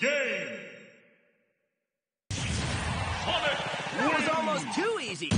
Game! That was almost too easy!